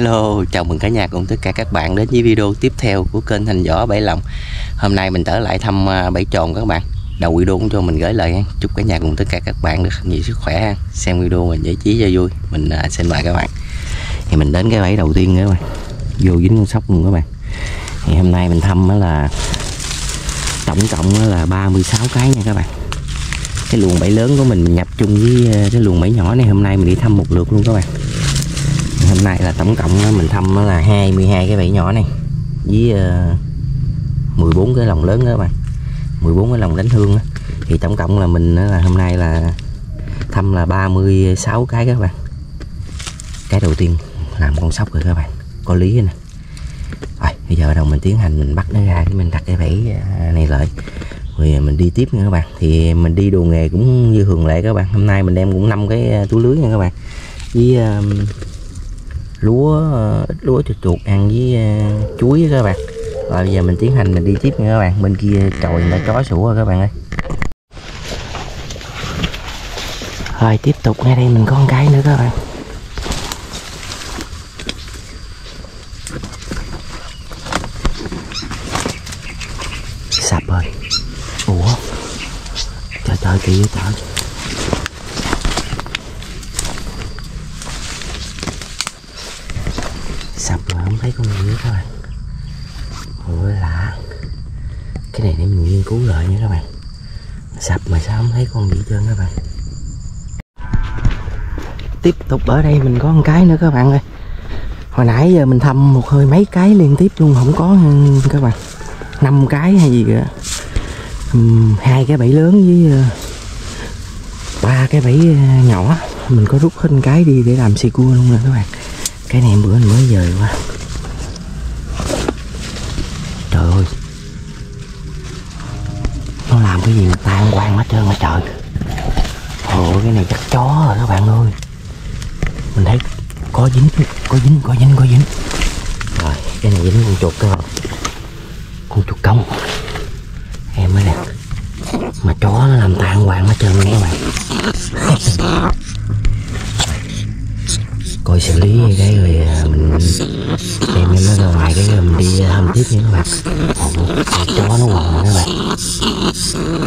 Hello, chào mừng cả nhà cùng tất cả các bạn đến với video tiếp theo của kênh Thành Võ Bảy Lòng. Hôm nay mình trở lại thăm à, Bảy Tròn các bạn. Đầu video cũng cho mình gửi lời. Chúc cả nhà cùng tất cả các bạn được nhiều sức khỏe. Xem video mình giải trí cho vui. Mình à, xin mời các bạn. Thì mình đến cái bẫy đầu tiên nữa các bạn. Vô dính con sóc luôn các bạn. Thì hôm nay mình thăm đó là Tổng cộng đó là 36 cái nha các bạn. Cái luồng bẫy lớn của mình, mình nhập chung với à, cái luồng bẫy nhỏ này Hôm nay mình đi thăm một lượt luôn các bạn hôm nay là tổng cộng mình thăm là 22 cái bẫy nhỏ này với ờ, 14 cái lồng lớn đó các bạn 14 cái lồng đánh thương đó, thì tổng cộng là mình là hôm nay là thăm là 36 cái các bạn. Cái đầu tiên làm con sóc rồi các bạn. Có lý nè. Rồi bây giờ đầu mình tiến hành mình bắt nó ra cái mình đặt cái bẫy à, này lại. Rồi mình đi tiếp nha các bạn. Thì mình đi đồ nghề cũng như thường lệ các bạn. Hôm nay mình đem cũng năm cái à, túi lưới nha các bạn. Với uh, lúa ít lúa cho chuột ăn với à, chuối các bạn. Và bây giờ mình tiến hành mình đi tiếp nha các bạn. Bên kia trời đã chó sủa rồi các bạn ơi. Rồi, tiếp tục ngay đây mình có con cái nữa các bạn. Sập ơi. Ủa? Trời trời kìa trời sập rồi không thấy con gì nữa các bạn ủa, lạ. Cái này để mình nghiên cứu lại nha các bạn. Sập mà sao không thấy con gì trơn các bạn. Tiếp tục ở đây mình có một cái nữa các bạn ơi. Hồi nãy giờ mình thăm một hơi mấy cái liên tiếp luôn, không có ừ, các bạn. Năm cái hay gì kìa. Hai cái bẫy lớn với ờ, ba cái bẫy ờ, nhỏ. Mình có rút hết cái đi để làm xì cua luôn nè các bạn. Cái này bữa mình mới dời qua trời ơi. Nó làm cái gì mà tan quang hết trơn á trời. Ôi cái này chắc chó rồi các bạn ơi. Mình thấy có dính có dính có dính có dính. Rồi, cái này dính con chuột cơ con chuột công em mới nè. Mà chó nó làm tan quang hết trơn nha các bạn coi xử lý cái rồi à, mình đem nó ra ngoài cái rồi mình đi à, thăm tiếp nha các bạn. Ồ, chó nó quằn rồi các bạn.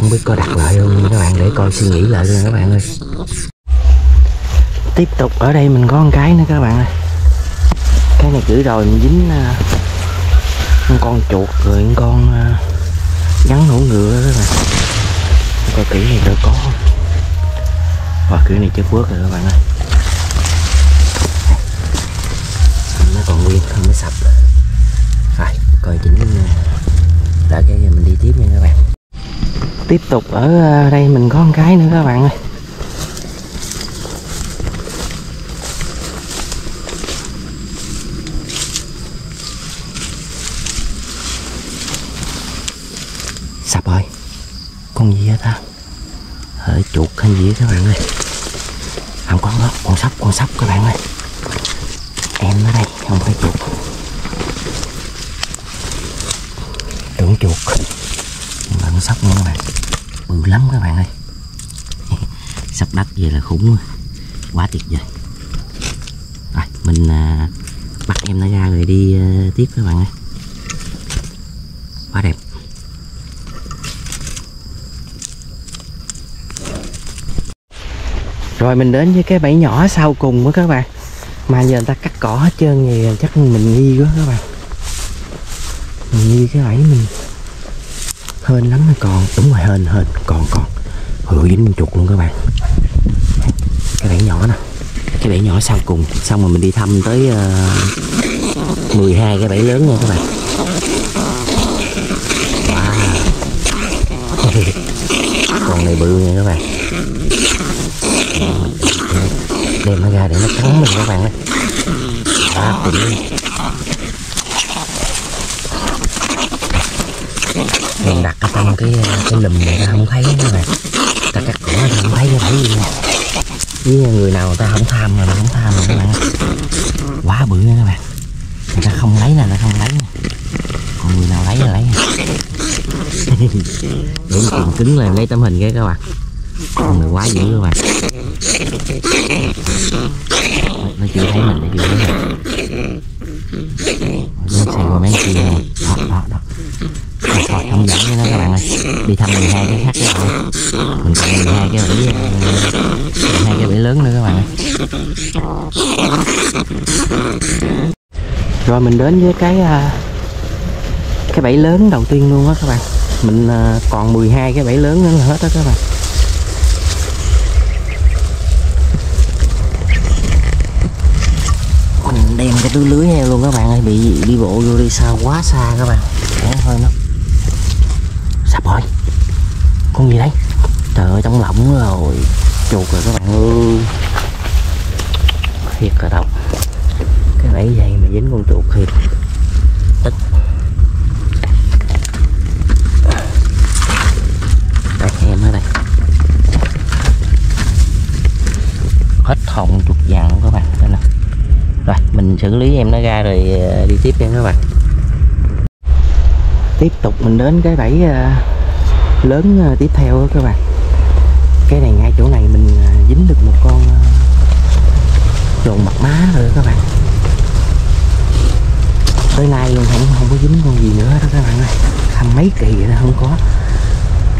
Không biết có đặt lại không các bạn để coi suy nghĩ lại nha các bạn ơi. Tiếp tục ở đây mình có một cái nữa các bạn ơi. Cái này cử rồi mình dính uh, con chuột rồi con uh, gắn hổ ngựa đó các bạn. Coi kỹ này tôi có. Và kiểu này chết quớt rồi các bạn ơi. Còn nguyên không có sập rồi, coi chỉnh ờ, đã cái gì mình đi tiếp nha các bạn. Tiếp tục ở ờ, đây mình có một cái nữa các bạn ơi. Sập rồi con gì vậy ta? Ở chuột hay gì các bạn ơi? Không có đó con sóc con sóc các bạn ơi em ở đây không phải chuột. Tưởng chuột. Nhưng mà nó sóc nha các bạn bự lắm các bạn ơi. Sắp đất về là khủng quá, quá tuyệt vời. Rồi mình à, bắt em nó ra rồi đi à, tiếp các bạn ơi. Quá đẹp. Rồi mình đến với cái bẫy nhỏ sau cùng đó các bạn mà giờ người ta cắt cỏ hết trơn vậy chắc mình nghi quá các bạn. Mình nghi cái bẫy mình. Hên lắm rồi còn đúng rồi hên hên còn còn. Ừ dính chuột luôn các bạn. Cái bẫy nhỏ nè. Cái bẫy nhỏ sau cùng. Xong rồi mình đi thăm tới ờ, uh, 12 cái bẫy lớn nha các bạn. Wow. con này bự nha các bạn đem nó ra để nó cắn mình các bạn ơi. Quá luôn mình đặt ở trong cái cái lùm này ta không thấy các bạn. Ta cắt cỏ ta không thấy cái gì nè với người nào người ta không tham mà mình không tham rồi các bạn quá bự nha các bạn. Người ta không lấy người ta không lấy nè còn người nào lấy là lấy nè để tiền cứng là lấy tấm hình cái các bạn con người quá dữ các bạn nó chưa thấy mình, nó chưa thấy mình. Nó xe qua mấy kia rồi đó đó đó. Thôi thôi, không dẫn với nó các bạn ơi. Đi thăm 12 cái khác các bạn ơi. mình còn 12 cái bẫy 12 cái bẫy lớn nữa các bạn ơi. Rồi mình đến với cái à, cái bẫy lớn đầu tiên luôn á các bạn. Mình à, còn 12 cái bẫy lớn nữa là hết đó các bạn mình đem cái túi lưới heo luôn các bạn ơi, bị đi bộ vô đi xa quá xa các bạn. Để hơi nó. Sập rồi con gì đấy trời ơi trong lỏng rồi. Chuột rồi các bạn ơi. Thiệt là độc. Cái bẫy dày mà dính con chuột thiệt. Tích. Đây, em ở đây. Hết hồn chuột vàng các bạn. Đây nè mình xử lý em nó ra rồi ờ, đi tiếp em các bạn tiếp tục mình đến cái bẫy ờ, lớn ờ, tiếp theo các bạn. Cái này ngay chỗ này mình dính được một con trồn mặt má rồi các bạn. Tới nay luôn không không có dính con gì nữa đó các bạn ơi. Thăm mấy kỳ rồi đó không có.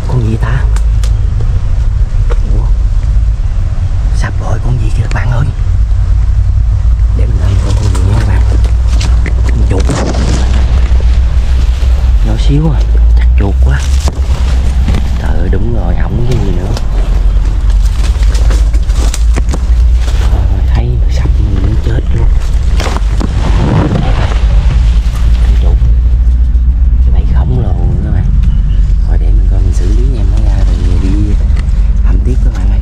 Con gì ta? Ủa? sập rồi con gì kìa các bạn ơi? Để mình lên con con gì nha các bạn con chuột các bạn ơi. nhỏ xíu à. Chắc chuột quá. Trời ơi, đúng rồi ổng cái gì nữa. Thấy sập mình chết luôn. Khổng các bạn. Rồi để mình coi mình xử lý em nó ra rồi đi tiếp các bạn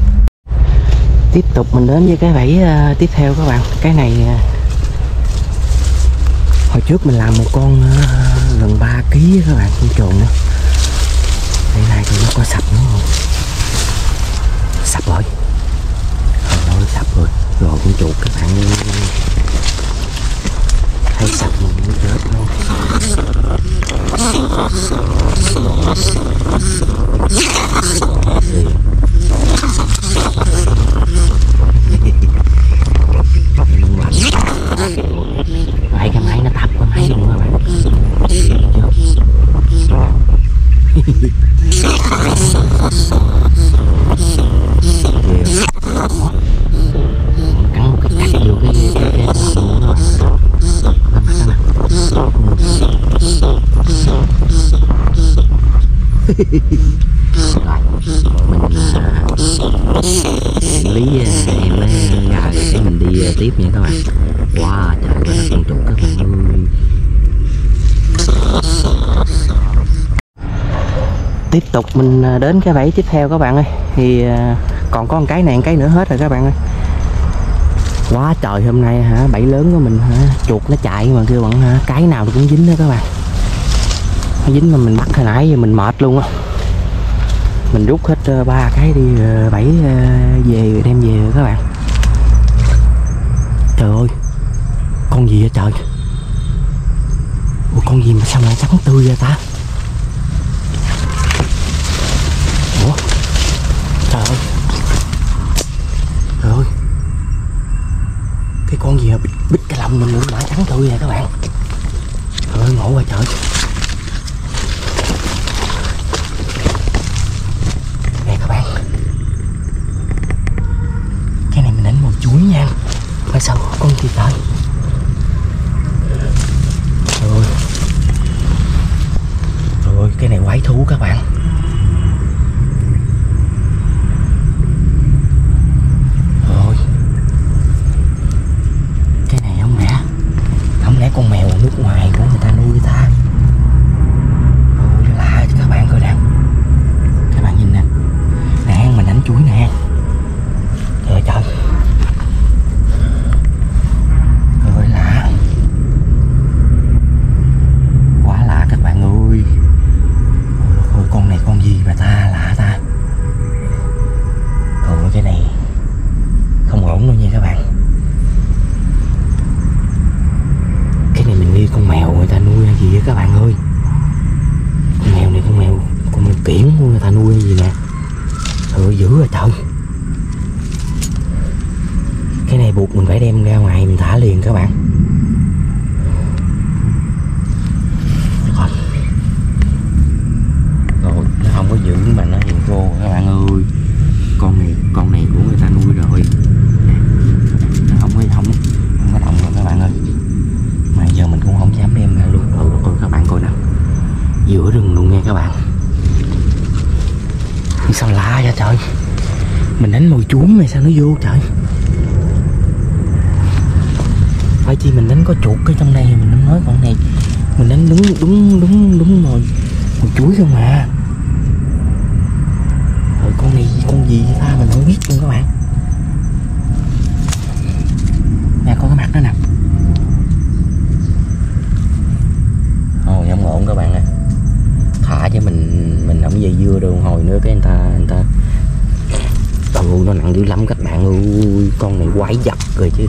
tiếp tục mình đến với cái bẫy ờ, tiếp theo các bạn. Cái này ờ, hồi trước mình làm một con ờ, gần 3 kg các bạn, con trồn nữa đây này thì nó có sạch nữa. Xử lý em nó để mình đi tiếp nha các bạn wow trời ơi con chuột các bạn ơi tiếp tục mình à, đến cái bẫy tiếp theo các bạn ơi. Thì à, còn có một cái này, một cái nữa hết rồi các bạn ơi. Quá trời hôm nay hả? Bẫy lớn của mình hả? Chuột nó chạy mà kêu bạn hả? Cái nào cũng dính đó các bạn nó dính mà mình bắt hồi nãy giờ mình mệt luôn á. Mình rút hết ờ, ba cái đi ờ, bảy ờ, về đem về các bạn. Trời ơi con gì vậy trời? Ủa, con gì mà sao lại trắng tươi vậy ta? Ủa? Trời ơi. Trời ơi. Cái con gì mà bích, cái lòng mình luôn mà trắng tươi vậy các bạn? Mình này sao nó vô trời? Phải chi mình đánh có chuột cái trong đây mình không nói con này. Mình đánh đúng đúng đúng đúng rồi. Một chuối không à. Rồi con này con gì ta mình không biết luôn các bạn nè có cái mặt đó nè ôi không ổn các bạn ơi thả chứ mình mình không dây dưa đâu hồi nữa cái người ta người ta ôi nó nặng dữ lắm các bạn ơi con này quái rồi chứ.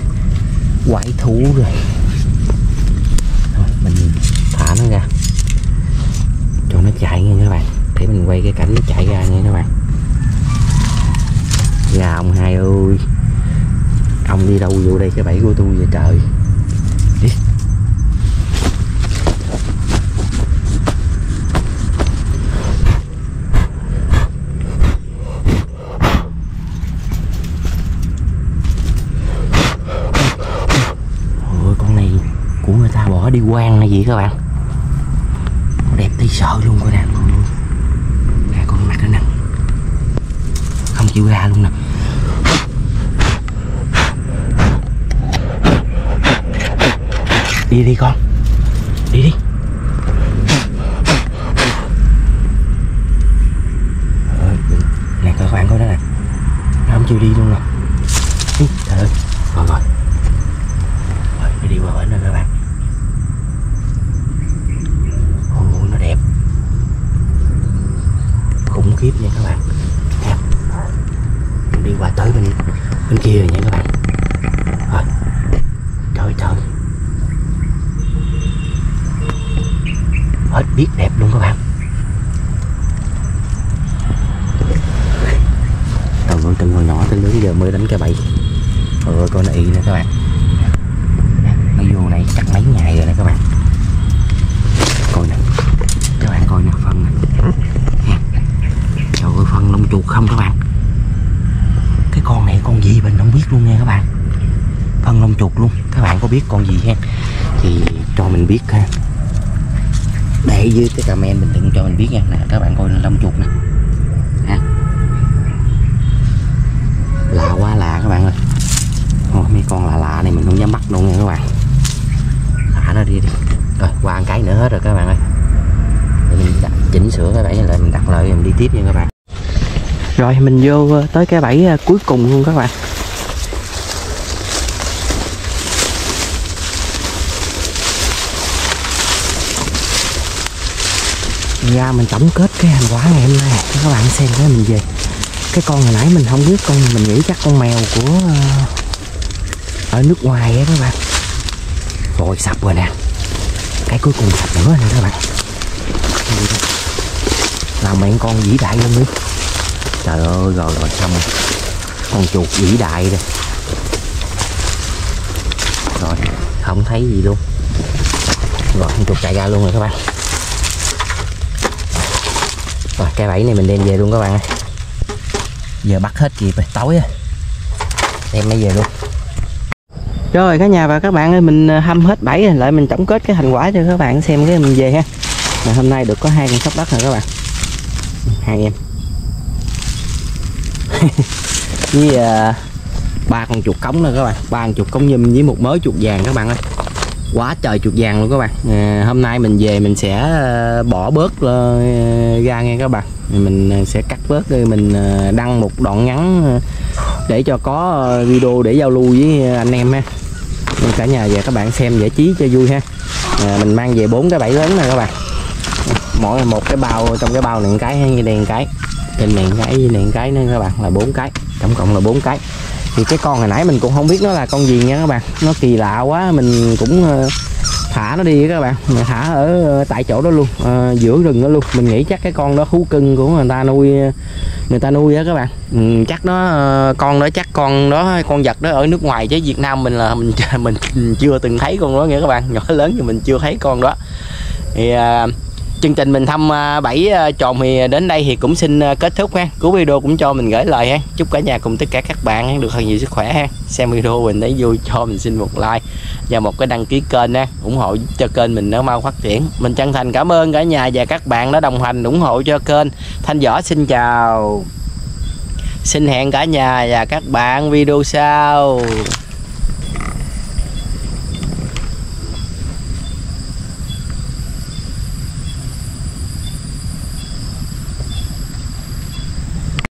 Quái thú rồi. Thôi, mình thả nó ra. Cho nó chạy nha các bạn. Để mình quay cái cảnh nó chạy ra nha các bạn. Gà ông hai ơi. Ông đi đâu vô đây cái bẫy của tôi vậy trời đi Ôi con này của người ta bỏ đi quan hay gì các bạn? Đẹp thấy sợ luôn coi nè. Nè con mặt nó nè. Không chịu ra luôn nè. Đi đi con. Đi đi Ờ, Nè các bạn coi đó nè Nó không chịu đi luôn nè Ý, Trời ơi Rồi rồi rồi nó đi qua bển rồi các bạn Ồ nó đẹp Khủng khiếp nha các bạn Đẹp Mình đi qua tới bên bên kia rồi nha các bạn. Rồi Trời trời. Hết biết đẹp luôn các bạn. Từ từ hồi nhỏ tới lớn giờ mới đánh cái bẫy. Ơi, con này nè các bạn. Nó vô này chắc mấy ngày rồi nè các bạn. Coi nè. Các bạn coi nè, phân nè. Trời ơi, phân lông chuột không các bạn biết luôn nha các bạn. Phân lông chuột luôn. Các bạn có biết con gì ha? Thì cho mình biết ha. Để dưới cái comment mình đừng cho mình biết nha. Nè các bạn coi lông chuột nè. Ha. Lạ quá lạ các bạn ơi. Ôi mấy con lạ lạ này mình không dám bắt luôn nha các bạn. Thả nó đi đi. Rồi qua cái nữa hết rồi các bạn ơi. Để mình đặt, chỉnh sửa cái bẫy lại mình đặt lại mình đi tiếp nha các bạn. Rồi mình vô ờ, tới cái bẫy ờ, cuối cùng luôn các bạn. Ra mình tổng kết cái hành quả ngày hôm nay. Cho các bạn xem cái mình về. Cái con hồi nãy mình không biết, con mình nghĩ chắc con mèo của ờ, ở nước ngoài á các bạn. Rồi, sập rồi nè. Cái cuối cùng sập nữa nè các bạn. Làm mấy con vĩ đại luôn đi. Trời ơi, rồi rồi, xong rồi. Con chuột vĩ đại rồi rồi, không thấy gì luôn. Rồi, con chuột chạy ra luôn rồi các bạn rồi cái bẫy này mình đem về luôn các bạn ơi. Giờ bắt hết kịp rồi tối rồi. Đem nó về luôn. Rồi cả nhà và các bạn ơi mình ờ, hâm hết bẫy rồi lại mình tổng kết cái thành quả cho các bạn xem cái mình về ha. Mà hôm nay được có hai con sóc đất rồi các bạn. Hai em. Với uh, ba con chuột cống nữa các bạn. Ba con chuột cống nhum với một mớ chuột vàng các bạn ơi quá trời chuột vàng luôn các bạn. À, hôm nay mình về mình sẽ ờ, bỏ bớt ờ, ra nghe các bạn. Mình sẽ cắt bớt rồi mình đăng một đoạn ngắn để cho có video để giao lưu với anh em ha. Cả nhà và các bạn xem giải trí cho vui ha. À, mình mang về bốn cái bẫy lớn nè các bạn. Mỗi một cái bao trong cái bao này một cái như đây một cái. Trên này một cái như này một cái nữa các bạn là bốn cái. Tổng cộng là bốn cái thì cái con hồi nãy mình cũng không biết nó là con gì nha các bạn. Nó kỳ lạ quá mình cũng ờ, thả nó đi các bạn. Mình thả ở ờ, tại chỗ đó luôn à, giữa rừng đó luôn. Mình nghĩ chắc cái con đó thú cưng của người ta nuôi người ta nuôi á các bạn. Ừ, chắc nó con đó chắc con đó con vật đó ở nước ngoài chứ Việt Nam mình là mình mình chưa từng thấy con đó nghe các bạn. Nhỏ lớn thì mình chưa thấy con đó. Thì à, chương trình mình thăm à, bảy à, tròn thì đến đây thì cũng xin à, kết thúc ha. Cuối video cũng cho mình gửi lời ha. Chúc cả nhà cùng tất cả các bạn được thật nhiều sức khỏe ha. Xem video mình thấy vui, cho mình xin một like và một cái đăng ký kênh ha. ủng hộ cho kênh mình nó mau phát triển. Mình chân thành cảm ơn cả nhà và các bạn đã đồng hành, ủng hộ cho kênh. Thanh Võ xin chào. Xin hẹn cả nhà và các bạn video sau.